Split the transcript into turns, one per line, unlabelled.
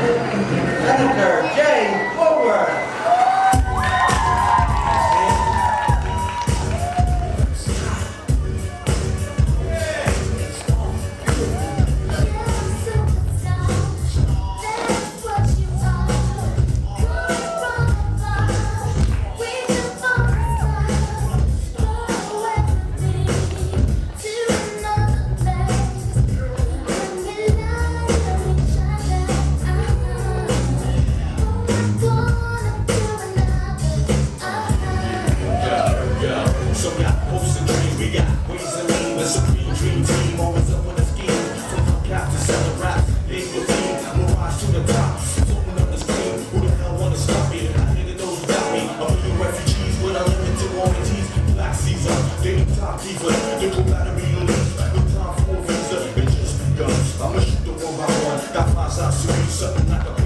Senator Jeff
the supreme dream team. Always up with a scheme. From hubcaps to sell the rap. Big routine. I'm a rise to the top. Throwing up the screen. Who the hell wanna stop me? I hated those without me. A million refugees with unlimited warranties. Black Caesar. They top diva. Nickel battery release. No time for a visa. It just begun. I'ma shoot the one by one. Got five shots to me. Something like a